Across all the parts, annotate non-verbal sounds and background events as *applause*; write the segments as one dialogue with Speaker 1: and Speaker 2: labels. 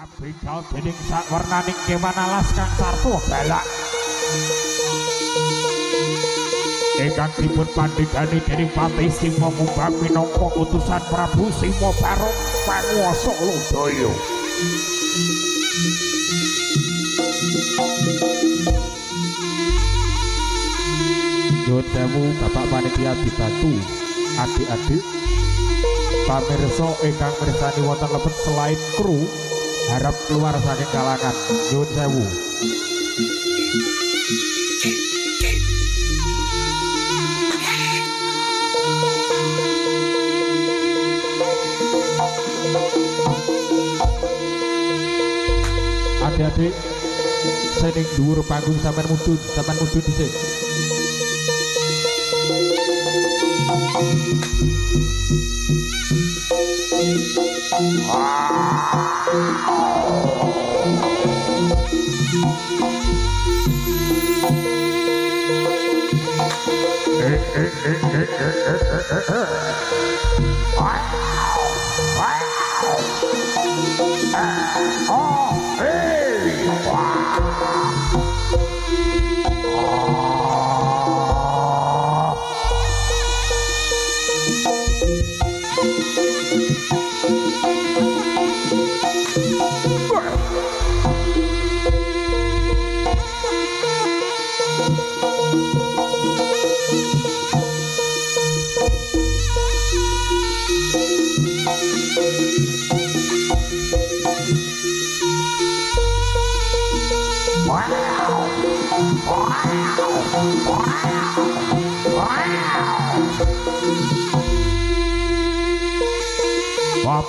Speaker 1: kabedal dening sakwernaning kewan alas kang sarta balak. Ingkang dipun pandhegani dening Patih Sima Mumbang minangka utusan Prabu Sima Barong panguwasa Nyuwun sewu Bapak Panitia dibantu adik-adik pamirsa ingkang mirsani wonten lebet selain kru harap keluar saking kalangan nyuwun sewu. Adik-adik sening dhuwur panggung sampean mudhun sampean mudhun dhisik Uh, uh, uh, uh, uh.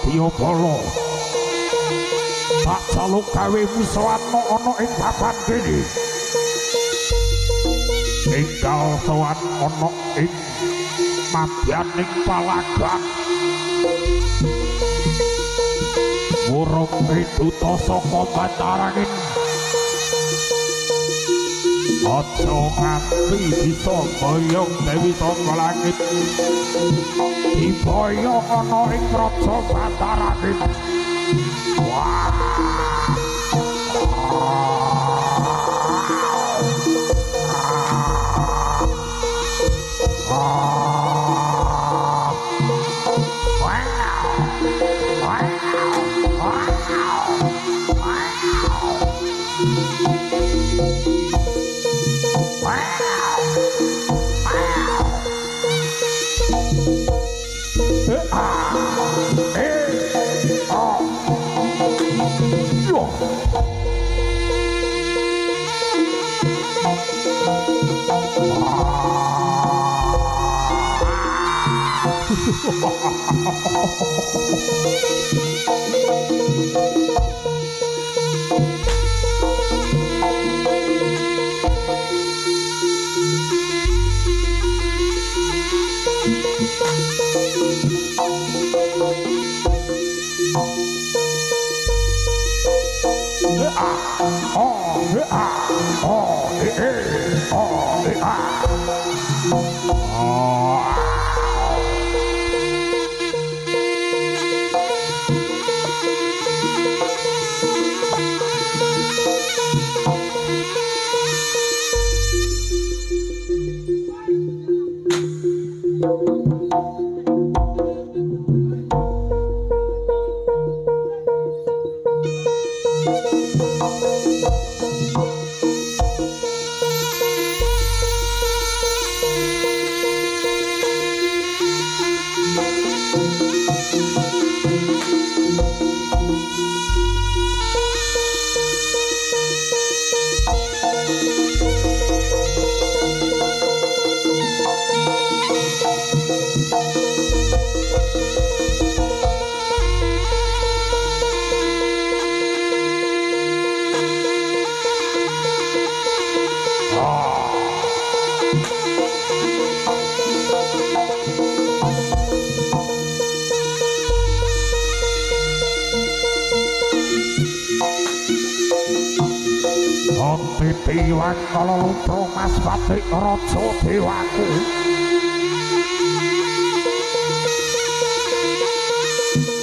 Speaker 1: Wadya Bala Tak jaluk gawe musawatna ana ing papan kene. Enggal sowan ana ing madyaning palagan Wurung duta saka Bantarangin Aja nganti bisa boyong Dewi Sangga Langit Diboyong ana ing Raja Bantarangin Wah Oh.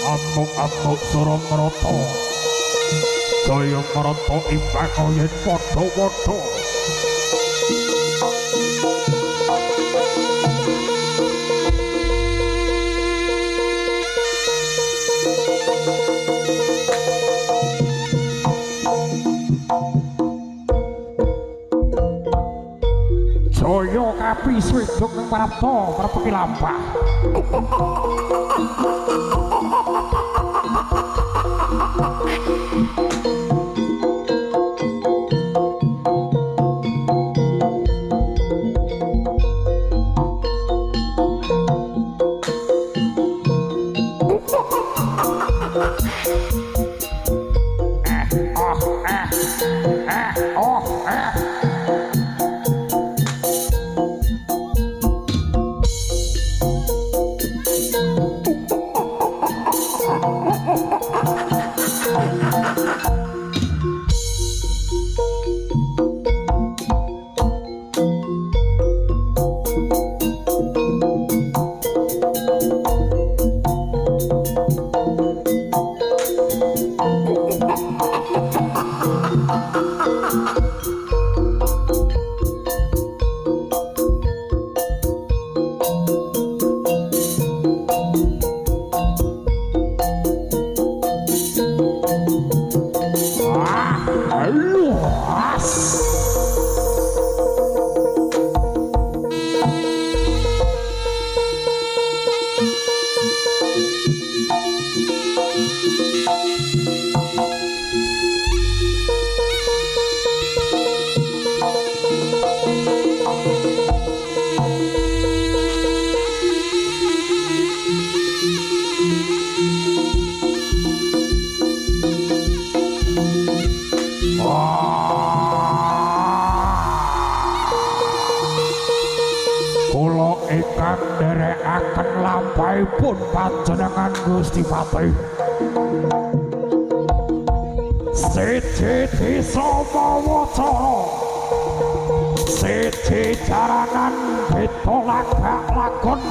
Speaker 1: Amuk-amuk suram rata
Speaker 2: Jaya marata imbang yen padha-padha Jaya kapi swedok ning marapta marapeki lampah *laughs*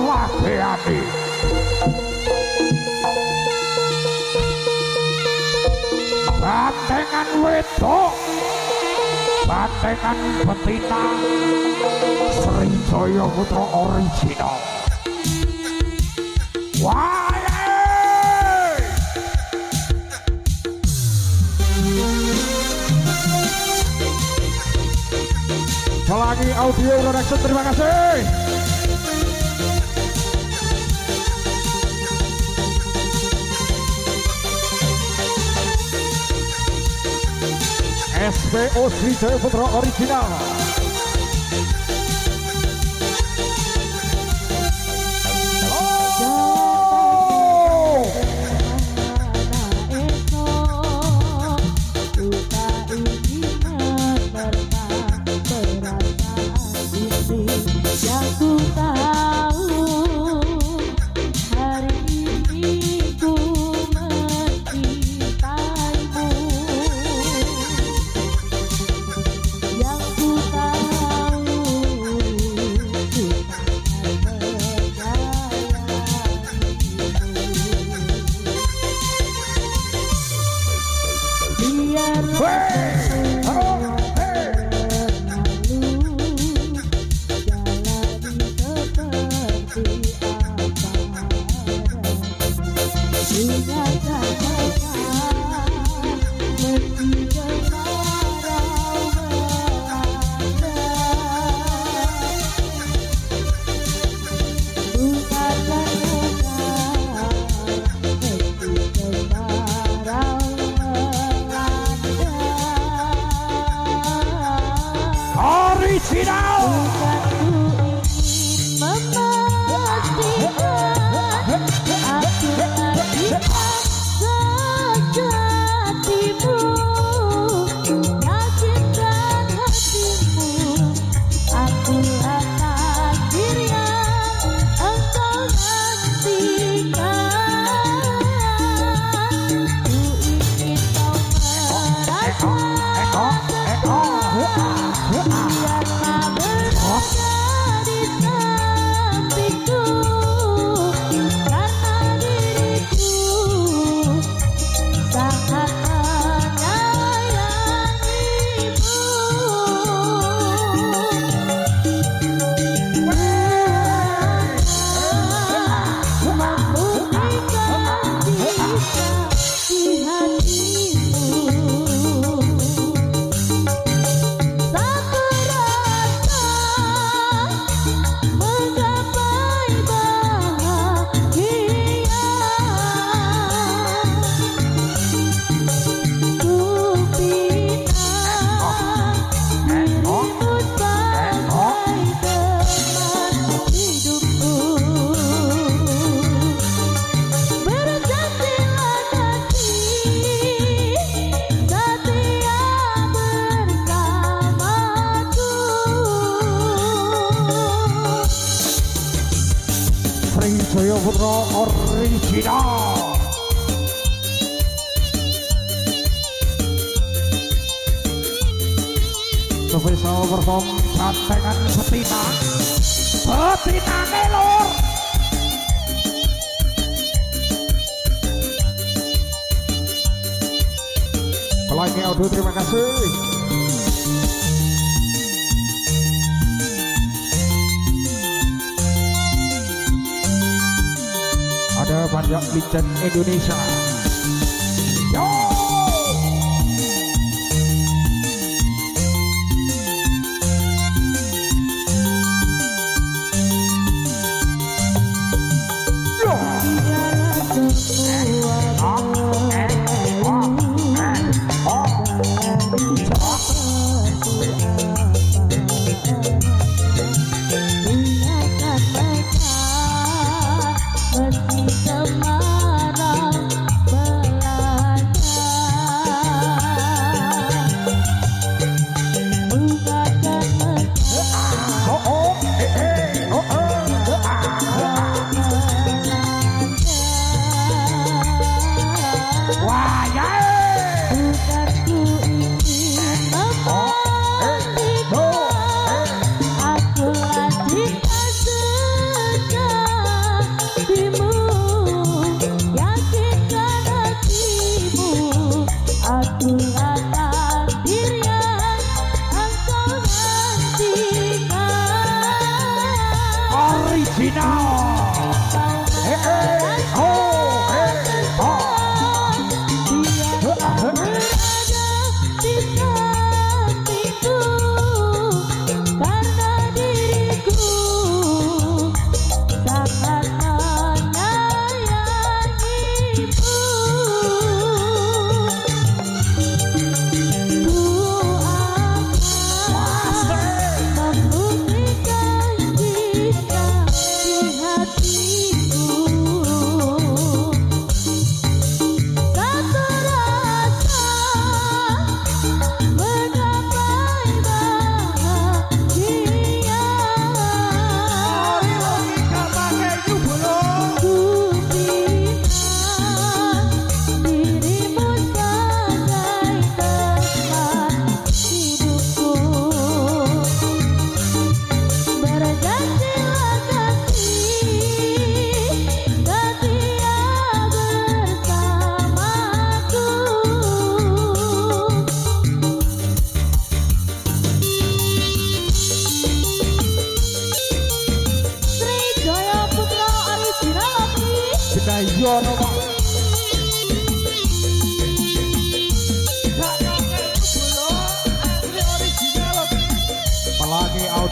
Speaker 2: Lakon labeani. Bantengan wedok. Bantengan betina. Srijaya Putra original. Wae! Lagi audio production terima kasih SPO Srijaya Putra original it all. Perform. Praktekan setina Setina nelur Pelangnya audio terima kasih. Panjang Licen Indonesia.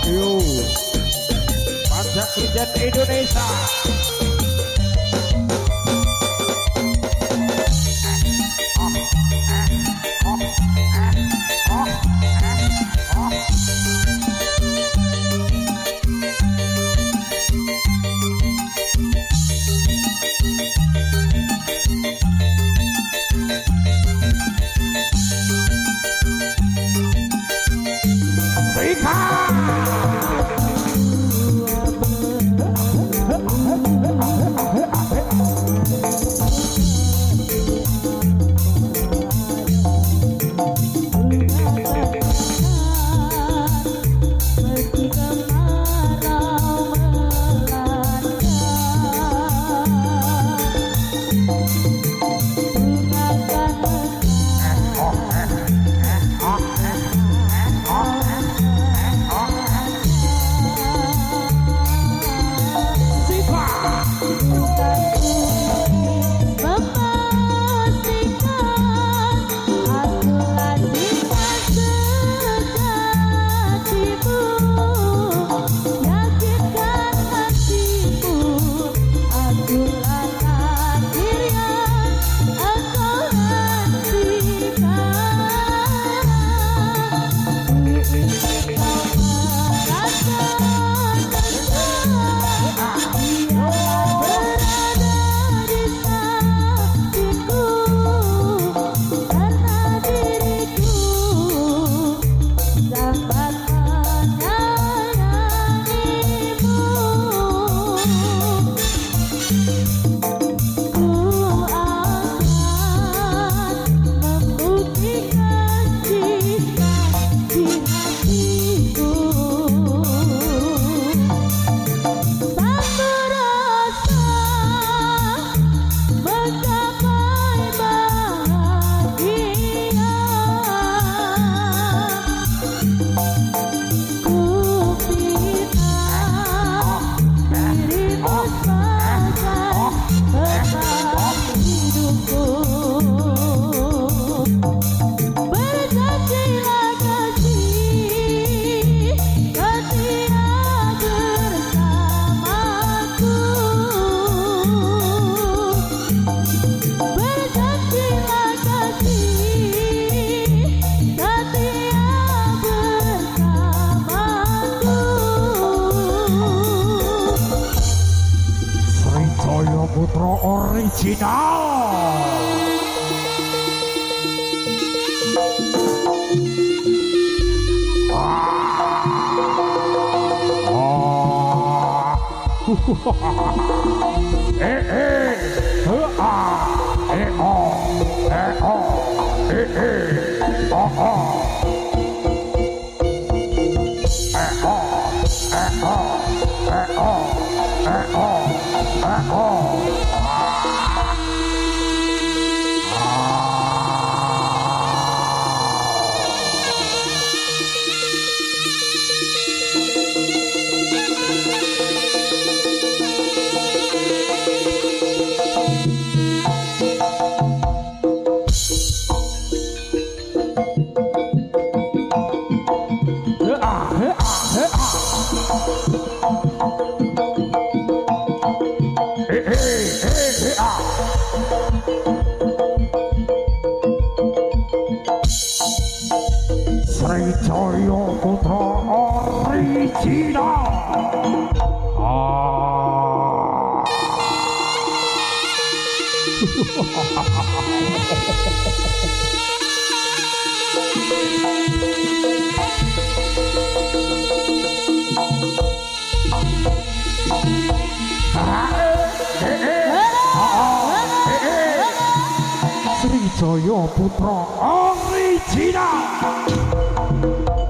Speaker 2: Yo Pajak Indonesia.
Speaker 1: Oh. oh. 起的。啊！Joyo ah. *laughs* Putra Original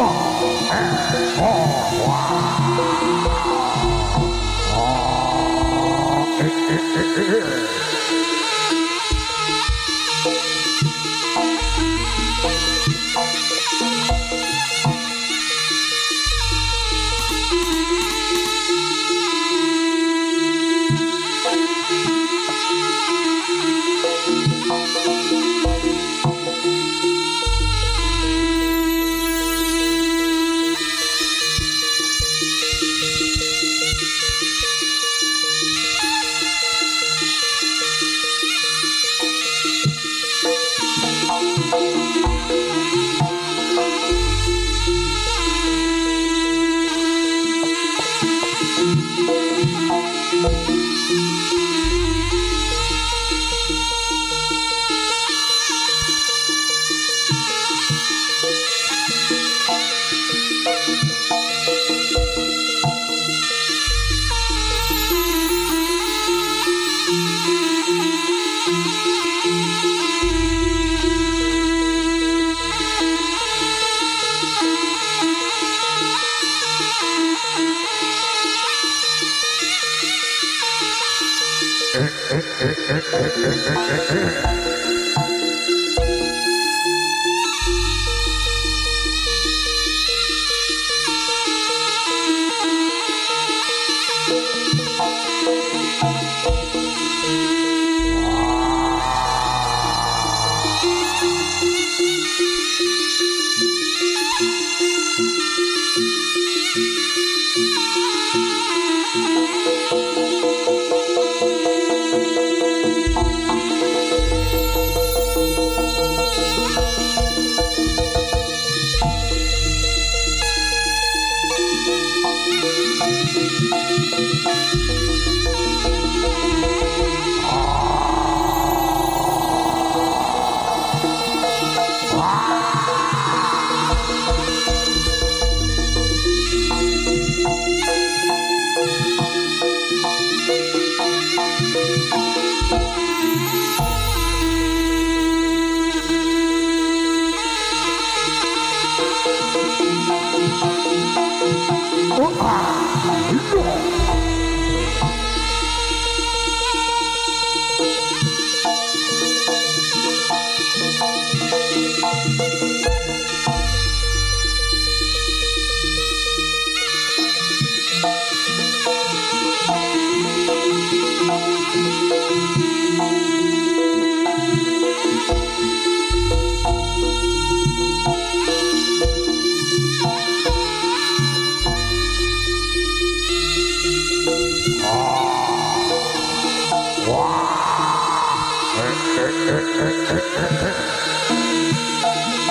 Speaker 1: Oh. Yeah.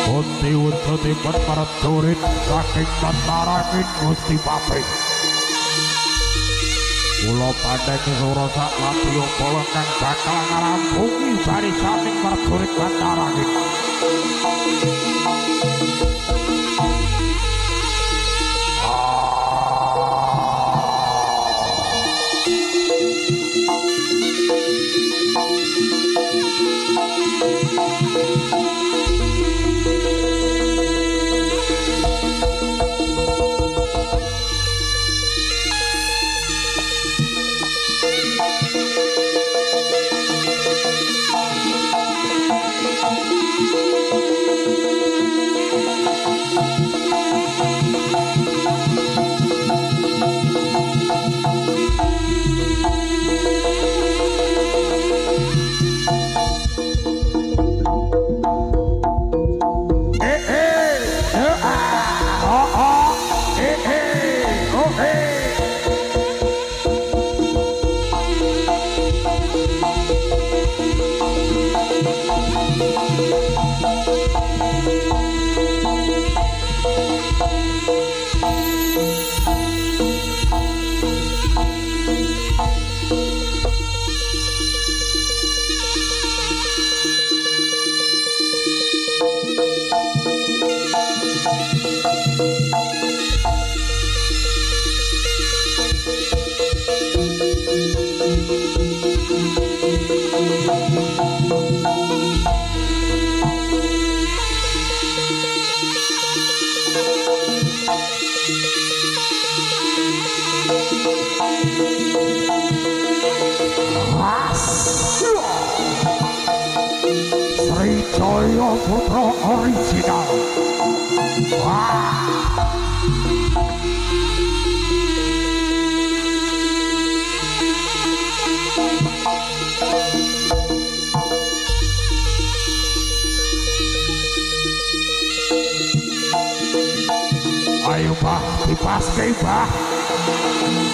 Speaker 1: Kunti wujudi pun prajurit saking tentarangin Gusti Paping. Kula pandheng sura sak latya kala kang bakal ngarampungi barisaning prajurit tentarangin. Sri Aspen Bar.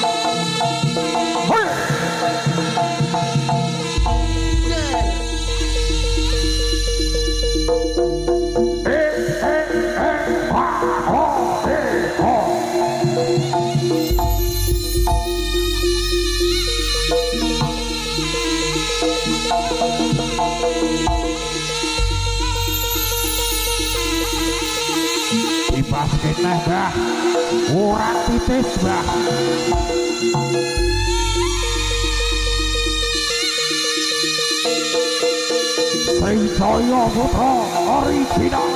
Speaker 1: Mbah. Ora titis, Mbah. Sri Jaya Putra Original.